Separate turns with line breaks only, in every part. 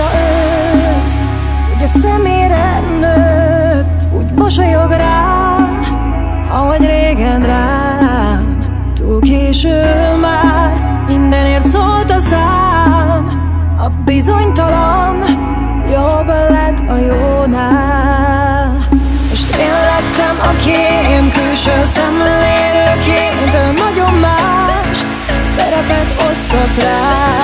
a szemére nőtt Úgy mosolyog rám Ahogy régen rám. Túl késő már Mindenért szólt a szám A bizonytalan Jobb lett a jónál. Most én lettem a kém Külső szemlélőként Ő nagyon más Szerepet osztott rám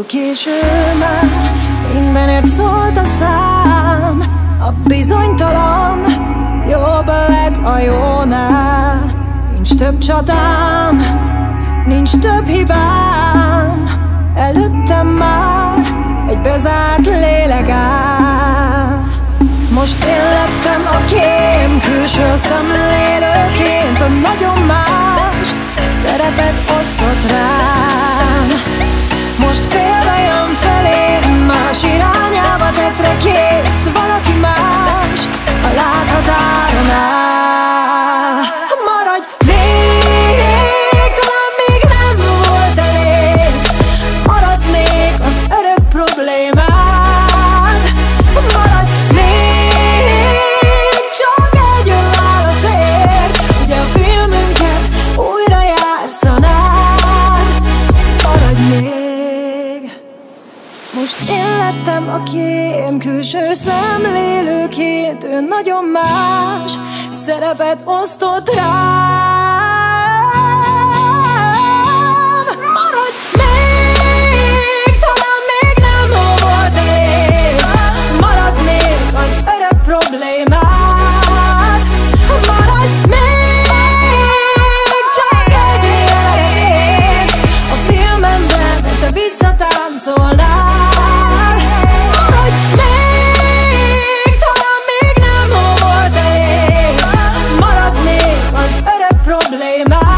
Túl késő már Mindenért szólt a szám. A bizonytalan Jobb lett a jónál. Nincs több csatám Nincs több hibám. Előttem már Egy bezárt lélek áll. Most én lettem a kém Külső szemlélőként A nagyon más. Szerepet én lettem a kém külső szemlélőként Ő nagyon más szerepet osztott rám play my